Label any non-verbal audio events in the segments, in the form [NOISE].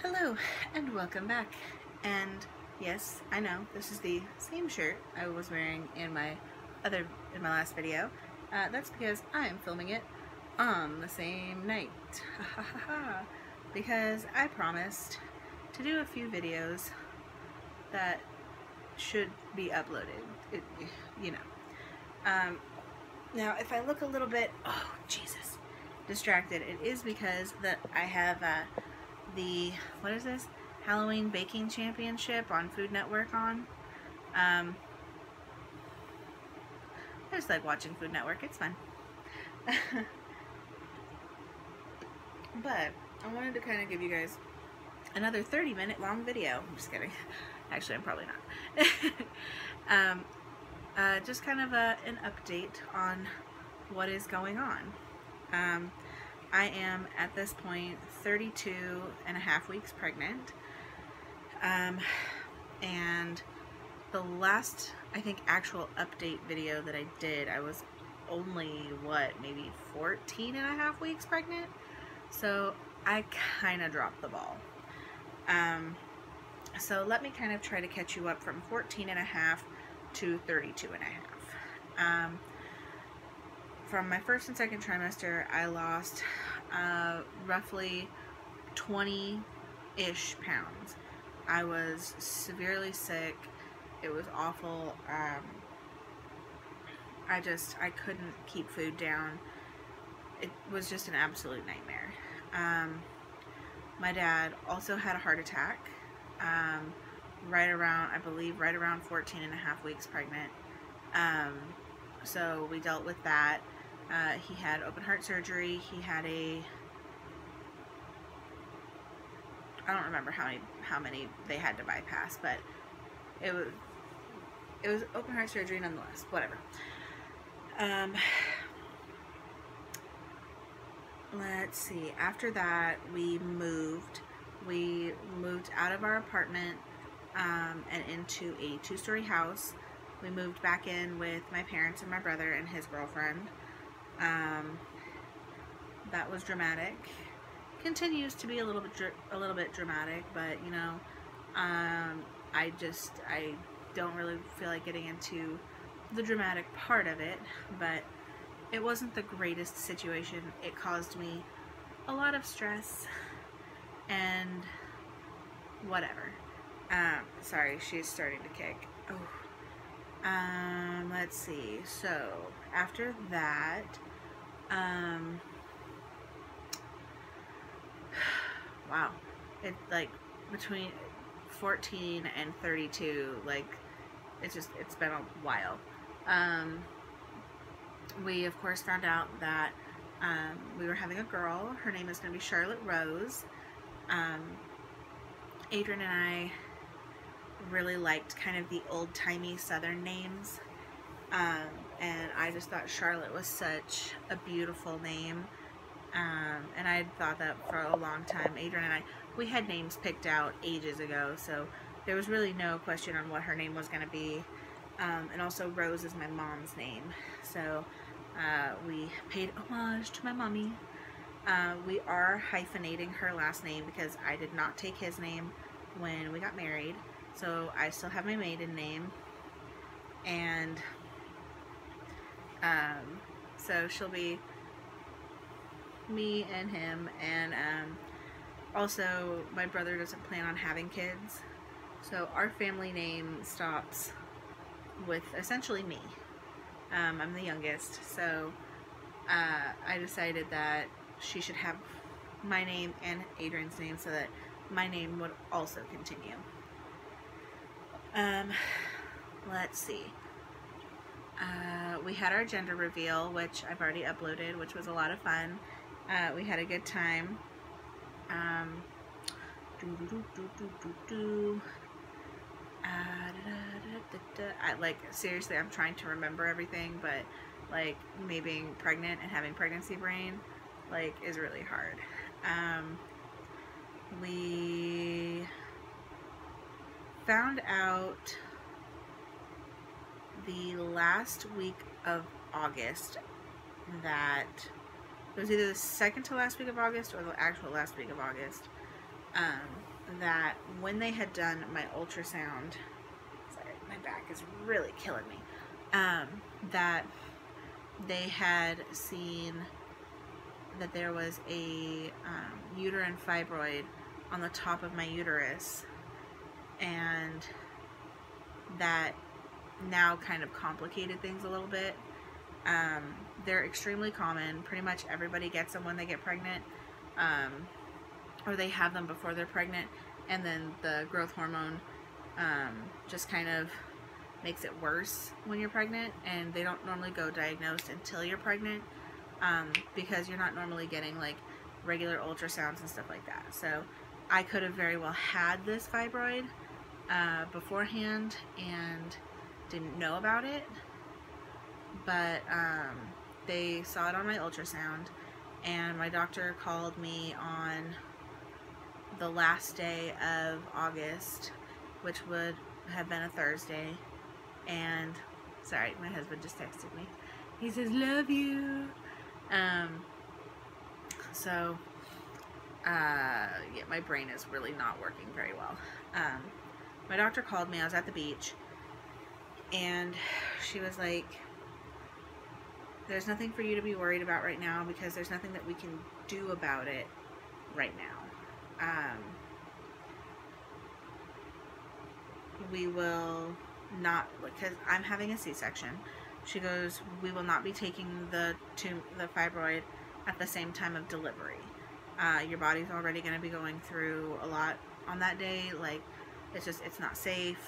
Hello and welcome back. And yes, I know this is the same shirt I was wearing in my other in my last video. Uh, that's because I'm filming it on the same night. [LAUGHS] because I promised to do a few videos that should be uploaded. It, you know. Um, now, if I look a little bit, oh Jesus, distracted, it is because that I have. Uh, the, what is this? Halloween Baking Championship on Food Network on. Um, I just like watching Food Network. It's fun. [LAUGHS] but I wanted to kind of give you guys another 30 minute long video. I'm just kidding. [LAUGHS] Actually, I'm probably not. [LAUGHS] um, uh, just kind of a, an update on what is going on. Um, I am at this point 32 and a half weeks pregnant. Um, and the last, I think, actual update video that I did, I was only, what, maybe 14 and a half weeks pregnant? So I kind of dropped the ball. Um, so let me kind of try to catch you up from 14 and a half to 32 and a half. Um, from my first and second trimester, I lost uh, roughly 20-ish pounds. I was severely sick. It was awful. Um, I just, I couldn't keep food down. It was just an absolute nightmare. Um, my dad also had a heart attack um, right around, I believe, right around 14 and a half weeks pregnant. Um, so we dealt with that. Uh, he had open heart surgery. He had a I don't remember how many how many they had to bypass, but it was it was open heart surgery nonetheless. Whatever. Um, let's see. After that, we moved. We moved out of our apartment um, and into a two-story house. We moved back in with my parents and my brother and his girlfriend. Um, that was dramatic. Continues to be a little bit a little bit dramatic, but you know, um, I just I don't really feel like getting into the dramatic part of it, but it wasn't the greatest situation. It caused me a lot of stress and whatever. Um, sorry, she's starting to kick. Oh. Um, let's see. So, after that, um, wow, it like between 14 and 32, like it's just it's been a while. Um, we of course found out that um, we were having a girl. Her name is going to be Charlotte Rose. Um, Adrian and I really liked kind of the old-timey southern names. Um, and I just thought Charlotte was such a beautiful name. Um, and I had thought that for a long time. Adrian and I, we had names picked out ages ago, so there was really no question on what her name was going to be. Um, and also Rose is my mom's name, so uh, we paid homage to my mommy. Uh, we are hyphenating her last name because I did not take his name when we got married, so I still have my maiden name. And um, so she'll be me and him, and um, also my brother doesn't plan on having kids. So our family name stops with essentially me. Um, I'm the youngest, so uh, I decided that she should have my name and Adrian's name so that my name would also continue. Um, let's see. Uh, we had our gender reveal, which I've already uploaded, which was a lot of fun. Uh, we had a good time. Um, I, like, seriously, I'm trying to remember everything, but, like, me being pregnant and having pregnancy brain, like, is really hard. Um, we found out the last week of August that it was either the second to last week of August or the actual last week of August um, that when they had done my ultrasound, sorry, my back is really killing me, um, that they had seen that there was a um, uterine fibroid on the top of my uterus and that now kind of complicated things a little bit. Um, they're extremely common. Pretty much everybody gets them when they get pregnant, um, or they have them before they're pregnant, and then the growth hormone um, just kind of makes it worse when you're pregnant, and they don't normally go diagnosed until you're pregnant um, because you're not normally getting like regular ultrasounds and stuff like that. So I could have very well had this fibroid uh, beforehand and didn't know about it, but um, they saw it on my ultrasound, and my doctor called me on the last day of August, which would have been a Thursday, and sorry, my husband just texted me. He says, "Love you." Um. So, uh, yeah, my brain is really not working very well. Um, my doctor called me. I was at the beach, and [SIGHS] she was like, "There's nothing for you to be worried about right now because there's nothing that we can do about it right now. Um, we will not because I'm having a C-section." She goes, "We will not be taking the tum- the fibroid at the same time of delivery. Uh, your body's already going to be going through a lot on that day. Like, it's just it's not safe.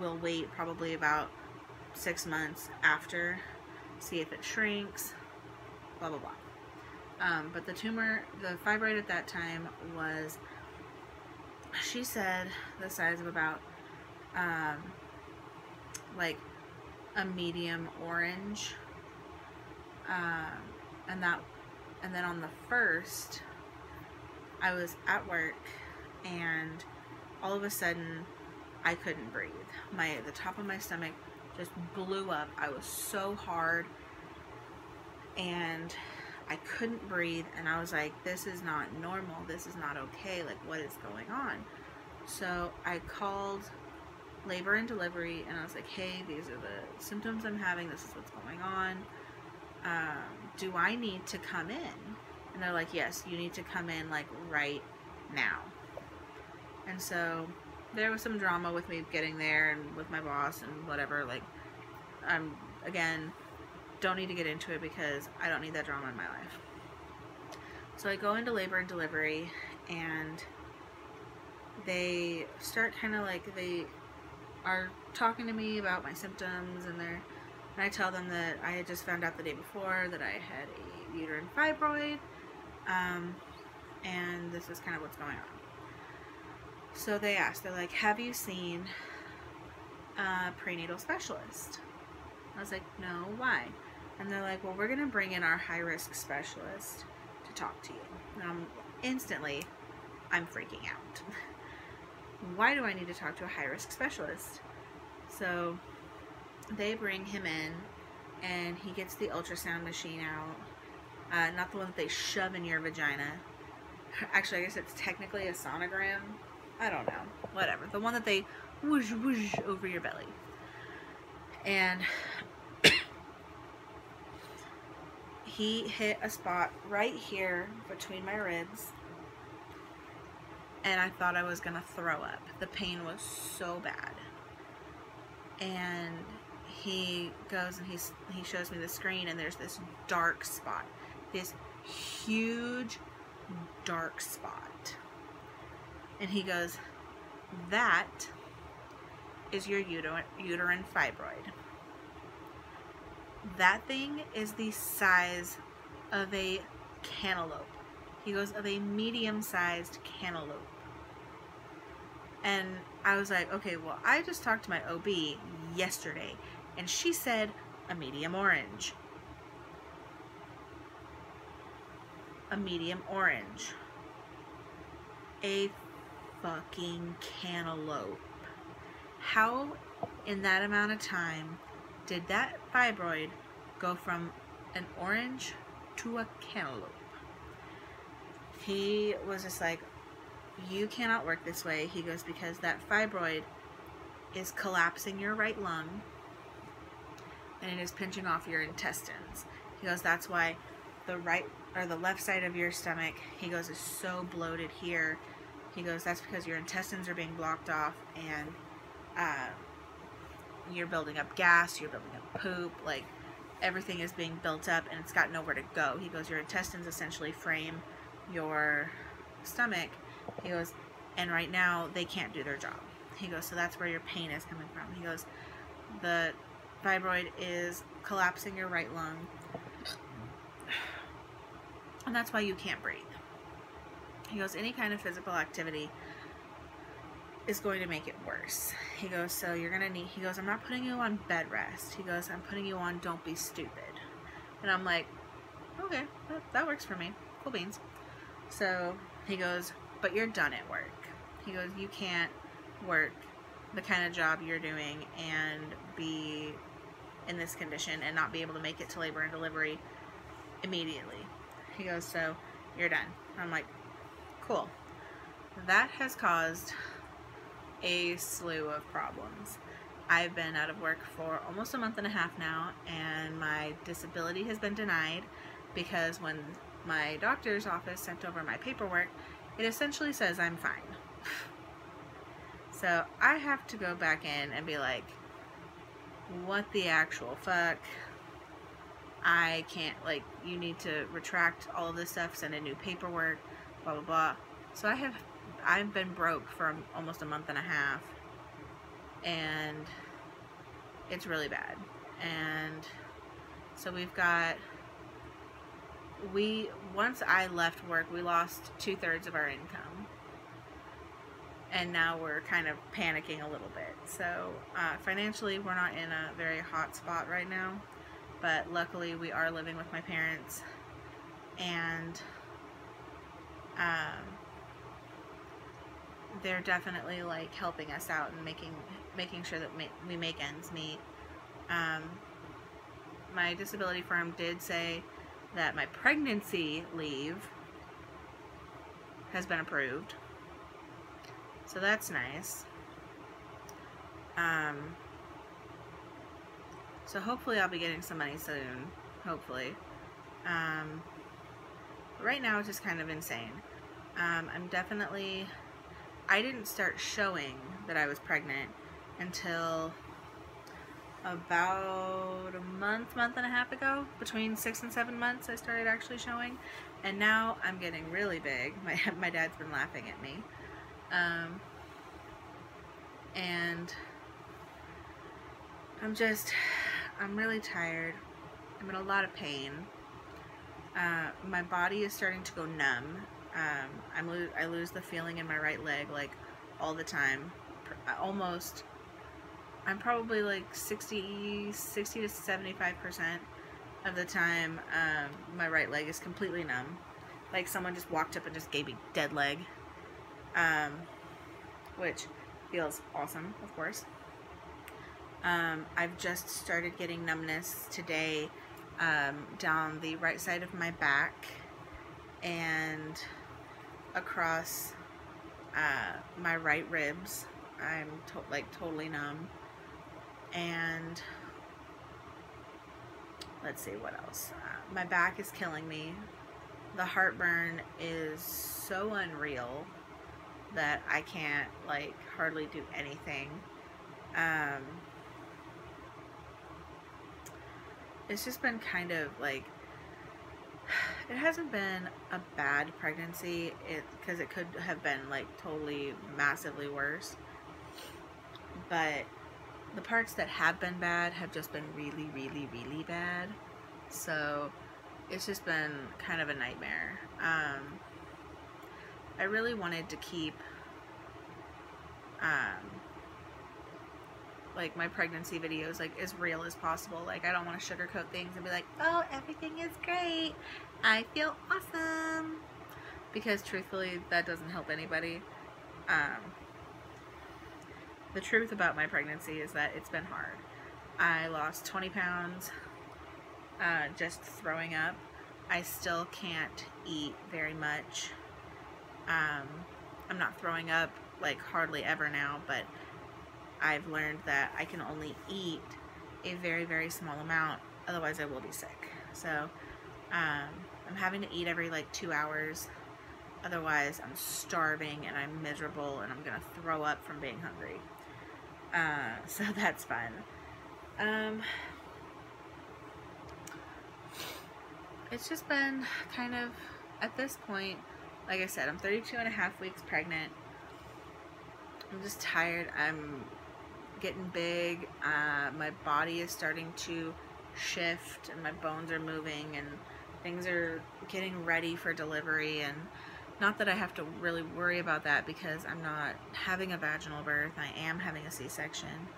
We'll wait probably about six months after, see if it shrinks. Blah blah blah." Um, but the tumor, the fibroid at that time was, she said, the size of about, um, like a medium orange. Um, and that, and then on the first, I was at work and all of a sudden I couldn't breathe. My, the top of my stomach just blew up. I was so hard and I couldn't breathe and I was like, this is not normal. This is not okay. Like, what is going on? So I called labor and delivery and I was like, hey, these are the symptoms I'm having. This is what's going on. Um, do I need to come in? And they're like, yes, you need to come in like right now. And so there was some drama with me getting there and with my boss and whatever. Like, I'm, again, don't need to get into it because I don't need that drama in my life. So I go into labor and delivery and they start kind of like they are talking to me about my symptoms and they're and I tell them that I had just found out the day before that I had a uterine fibroid um, and this is kind of what's going on. So they asked, they're like, have you seen a prenatal specialist? I was like, no, why? And they're like, well, we're going to bring in our high risk specialist to talk to you. And I'm instantly, I'm freaking out. [LAUGHS] why do I need to talk to a high risk specialist? So they bring him in and he gets the ultrasound machine out. Uh, not the one that they shove in your vagina. Actually, I guess it's technically a sonogram. I don't know. Whatever. The one that they whoosh whoosh over your belly. And [COUGHS] he hit a spot right here between my ribs and I thought I was gonna throw up. The pain was so bad. And he goes and he's he shows me the screen and there's this dark spot. This huge dark spot. And he goes, That is your uterine, uterine fibroid. That thing is the size of a cantaloupe. He goes, of a medium sized cantaloupe. And I was like, okay, well, I just talked to my OB yesterday, and she said a medium orange. A medium orange. A fucking cantaloupe. How, in that amount of time, did that fibroid go from an orange to a cantaloupe? He was just like, you cannot work this way. He goes, because that fibroid is collapsing your right lung and it is pinching off your intestines. He goes, that's why the right or the left side of your stomach, he goes, is so bloated here. He goes, that's because your intestines are being blocked off and uh, you're building up gas, you're building up poop, like everything is being built up and it's got nowhere to go. He goes, your intestines essentially frame your stomach. He goes, and right now they can't do their job. He goes, so that's where your pain is coming from. He goes, the fibroid is collapsing your right lung. [SIGHS] And that's why you can't breathe. He goes, any kind of physical activity is going to make it worse. He goes, so you're going to need, he goes, I'm not putting you on bed rest. He goes, I'm putting you on don't be stupid. And I'm like, okay, that, that works for me. Cool beans. So he goes, but you're done at work. He goes, you can't work the kind of job you're doing and be in this condition and not be able to make it to labor and delivery immediately. He goes, so you're done. I'm like, cool. That has caused a slew of problems. I've been out of work for almost a month and a half now, and my disability has been denied because when my doctor's office sent over my paperwork, it essentially says I'm fine. [SIGHS] So I have to go back in and be like, what the actual fuck? I can't, like, you need to retract all of this stuff, send a new paperwork, blah, blah, blah. So I have, I've been broke for almost a month and a half, and it's really bad. And so we've got, we, once I left work, we lost two thirds of our income and now we're kind of panicking a little bit. So uh, financially, we're not in a very hot spot right now, but luckily we are living with my parents, and um, they're definitely like helping us out and making making sure that we make ends meet. Um, my disability firm did say that my pregnancy leave has been approved so that's nice. Um, so hopefully I'll be getting some money soon. Hopefully. Um, right now it's just kind of insane. Um, I'm definitely... I didn't start showing that I was pregnant until about a month, month and a half ago. Between six and seven months I started actually showing. And now I'm getting really big. [LAUGHS] My, my dad's been laughing at me. Um, and I'm just, I'm really tired. I'm in a lot of pain. Uh, my body is starting to go numb. Um, I'm lo I lose the feeling in my right leg like all the time. Almost, I'm probably like 60, 60 to 75% of the time um, my right leg is completely numb. Like someone just walked up and just gave me dead leg um, which feels awesome, of course. Um, I've just started getting numbness today um, down the right side of my back and across uh, my right ribs. I'm to like totally numb. And let's see what else. Uh, my back is killing me. The heartburn is so unreal that I can't like hardly do anything. Um, it's just been kind of like [SIGHS] it hasn't been a bad pregnancy it because it could have been like totally massively worse. But the parts that have been bad have just been really really really bad. So it's just been kind of a nightmare. Um, I really wanted to keep um, like my pregnancy videos like as real as possible. Like I don't want to sugarcoat things and be like, oh, everything is great. I feel awesome. Because truthfully, that doesn't help anybody. Um, the truth about my pregnancy is that it's been hard. I lost 20 pounds uh, just throwing up. I still can't eat very much. Um, I'm not throwing up like hardly ever now, but I've learned that I can only eat a very, very small amount, otherwise I will be sick. So um, I'm having to eat every like two hours. Otherwise, I'm starving and I'm miserable and I'm gonna throw up from being hungry. Uh, [LAUGHS] so that's fun. Um, it's just been kind of at this point, like I said, I'm 32 and a half weeks pregnant. I'm just tired. I'm getting big. Uh, my body is starting to shift and my bones are moving and things are getting ready for delivery and not that I have to really worry about that because I'm not having a vaginal birth. I am having a C-section.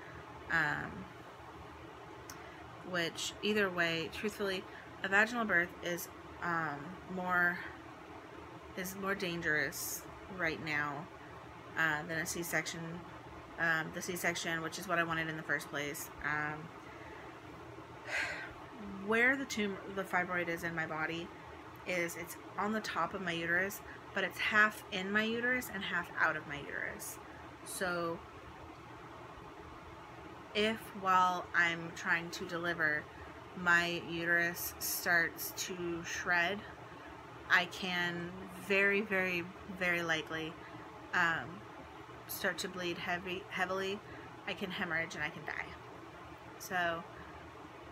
Um, which either way, truthfully, a vaginal birth is um, more is more dangerous right now uh, than a C-section. Um, the C-section, which is what I wanted in the first place. Um, where the tumor, the fibroid is in my body, is it's on the top of my uterus, but it's half in my uterus and half out of my uterus. So if while I'm trying to deliver, my uterus starts to shred, I can very, very, very likely um, start to bleed heavy, heavily. I can hemorrhage and I can die. So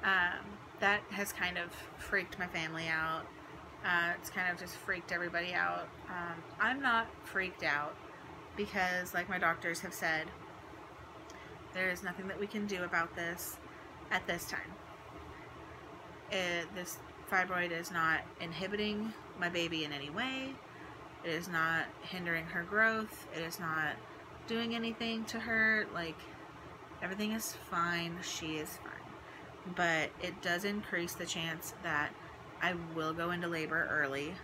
um, that has kind of freaked my family out. Uh, it's kind of just freaked everybody out. Um, I'm not freaked out because, like my doctors have said, there is nothing that we can do about this at this time. It, this fibroid is not inhibiting my baby in any way. It is not hindering her growth. It is not doing anything to her. Like, everything is fine. She is fine. But it does increase the chance that I will go into labor early.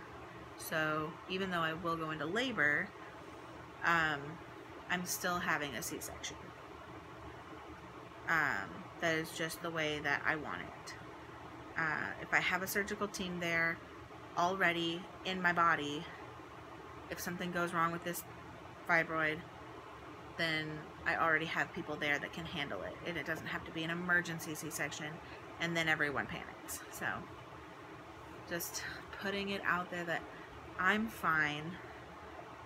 So, even though I will go into labor, um, I'm still having a C section. Um, that is just the way that I want it. Uh, if I have a surgical team there already in my body, if something goes wrong with this fibroid, then I already have people there that can handle it. And it doesn't have to be an emergency C-section and then everyone panics. So just putting it out there that I'm fine.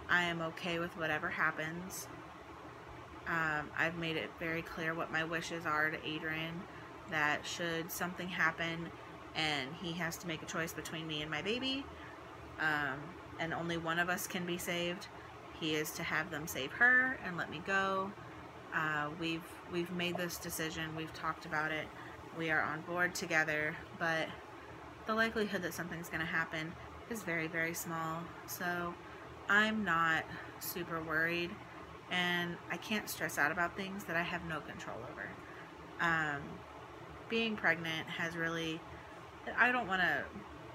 I am okay with whatever happens. Um, I've made it very clear what my wishes are to Adrian that should something happen and he has to make a choice between me and my baby, um, and only one of us can be saved, he is to have them save her and let me go. Uh, we've we've made this decision. We've talked about it. We are on board together, but the likelihood that something's going to happen is very very small. So I'm not super worried, and I can't stress out about things that I have no control over. Um, being pregnant has really I don't want to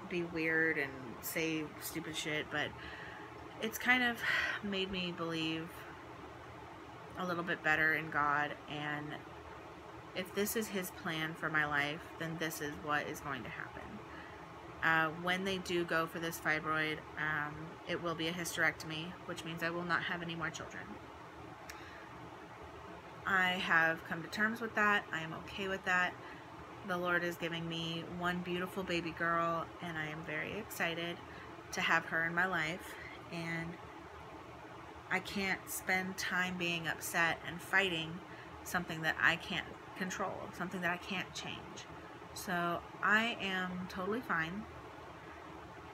be weird and say stupid shit, but it's kind of made me believe a little bit better in God and if this is his plan for my life, then this is what is going to happen. Uh, when they do go for this fibroid, um, it will be a hysterectomy, which means I will not have any more children. I have come to terms with that. I am okay with that the Lord is giving me one beautiful baby girl, and I am very excited to have her in my life. And I can't spend time being upset and fighting something that I can't control, something that I can't change. So I am totally fine.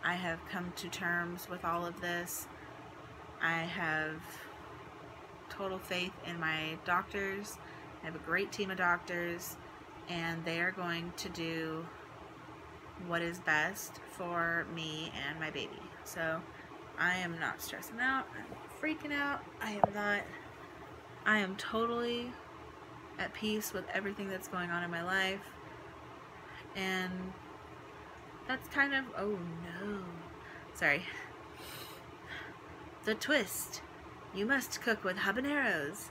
I have come to terms with all of this. I have total faith in my doctors. I have a great team of doctors and they are going to do what is best for me and my baby. So I am not stressing out. I'm freaking out. I am not. I am totally at peace with everything that's going on in my life. And that's kind of. Oh no. Sorry. The twist. You must cook with habaneros.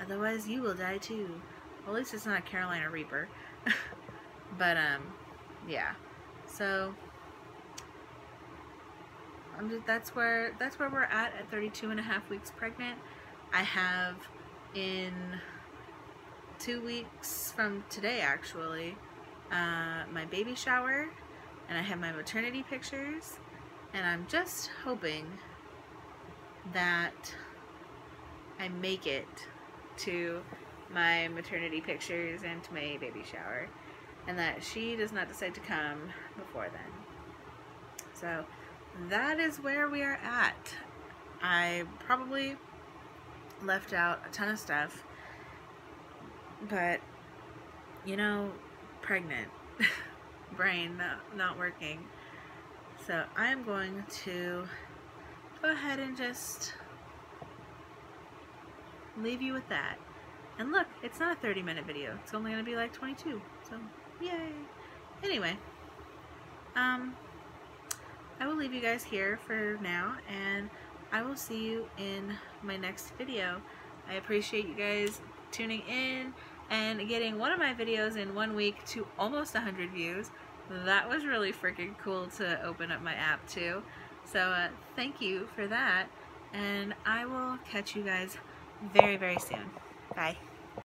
Otherwise, you will die too. Well, at least it's not a Carolina Reaper. [LAUGHS] but, um, yeah. So, I'm just, that's where that's where we're at at 32 and a half weeks pregnant. I have in two weeks from today actually uh, my baby shower and I have my maternity pictures and I'm just hoping that I make it to my maternity pictures and to my baby shower and that she does not decide to come before then. So that is where we are at. I probably left out a ton of stuff, but you know, pregnant, [LAUGHS] brain not, not working. So I'm going to go ahead and just leave you with that. And look, it's not a 30 minute video. It's only going to be like 22. So, yay. Anyway, um, I will leave you guys here for now, and I will see you in my next video. I appreciate you guys tuning in and getting one of my videos in one week to almost 100 views. That was really freaking cool to open up my app too. So uh, thank you for that, and I will catch you guys very, very soon. Bye.